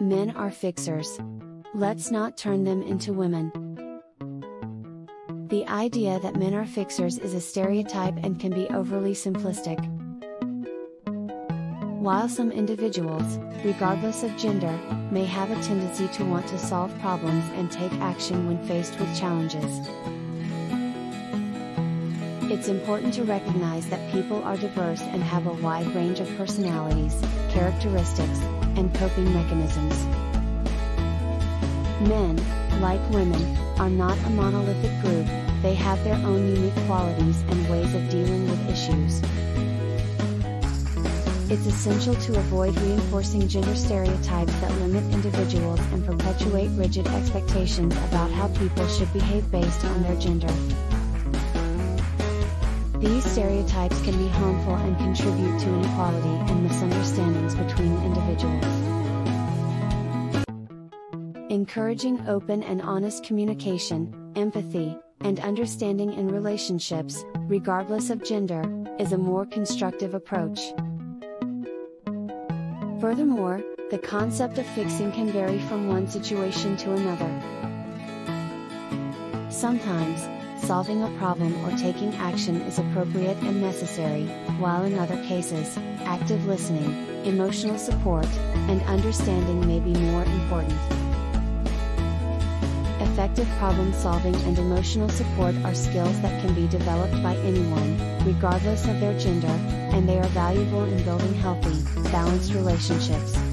Men are fixers. Let's not turn them into women. The idea that men are fixers is a stereotype and can be overly simplistic. While some individuals, regardless of gender, may have a tendency to want to solve problems and take action when faced with challenges, it's important to recognize that people are diverse and have a wide range of personalities, characteristics, and coping mechanisms. Men, like women, are not a monolithic group, they have their own unique qualities and ways of dealing with issues. It's essential to avoid reinforcing gender stereotypes that limit individuals and perpetuate rigid expectations about how people should behave based on their gender. These stereotypes can be harmful and contribute to inequality and misunderstandings between individuals. Encouraging open and honest communication, empathy, and understanding in relationships, regardless of gender, is a more constructive approach. Furthermore, the concept of fixing can vary from one situation to another. Sometimes, solving a problem or taking action is appropriate and necessary, while in other cases, active listening, emotional support, and understanding may be more important. Effective problem solving and emotional support are skills that can be developed by anyone, regardless of their gender, and they are valuable in building healthy, balanced relationships.